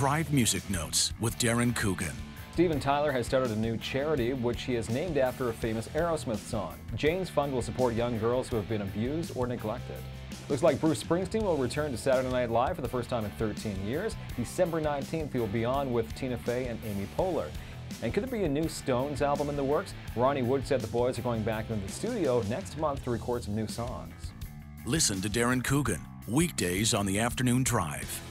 Drive Music Notes with Darren Coogan. Steven Tyler has started a new charity, which he has named after a famous Aerosmith song. Janie's Fund will support young girls who have been abused or neglected. Looks like Bruce Springsteen will return to Saturday Night Live for the first time in 13 years. December 19th, he will be on with Tina Fey and Amy Poehler. And could there be a new Stones album in the works? Ronnie Wood said the boys are going back into the studio next month to record some new songs. Listen to Darren Coogan weekdays on the afternoon drive.